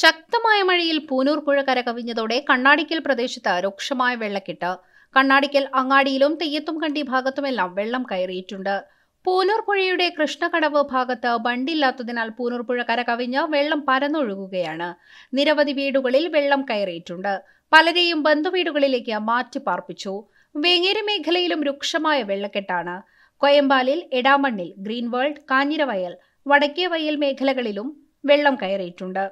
ശക്തമായ മഴയിൽ പൂനൂർ പുഴ കരകവിഞ്ഞതോടെ കണ്ണാടിക്കൽ പ്രദേശത്ത് രൂക്ഷമായ വെള്ളക്കെട്ട്. കണ്ണാടിക്കൽ അങ്ങാടിയിലും തെയ്യത്തും കണ്ടി ഭാഗത്തുമെല്ലാം വെള്ളം കയറിയിട്ടുണ്ട്. പൂനൂർ പുഴയുടെ കൃഷ്ണകടവ് ഭാഗത്ത് ബണ്ടില്ലാത്തതിനാൽ പൂനൂർ പുഴ കരകവിഞ്ഞ് വെള്ളം പരന്നൊഴുകുകയാണ്. നിരവധി വീടുകളിൽ വെള്ളം കയറിയിട്ടുണ്ട്. പലരെയും ബന്ധുവീടുകളിലേക്ക് മാറ്റി പാർപ്പിച്ചു വേങ്ങേരി മേഖലയിലും രൂക്ഷമായ വെള്ളക്കെട്ടാണ്. കൊയമ്പാലിൽ എടാമണ്ണിൽ ഗ്രീൻ വേൾഡ് കാഞ്ഞിരവയൽ വടക്കേ വയൽ മേഖലകളിലും വെള്ളം കയറിയിട്ടുണ്ട്.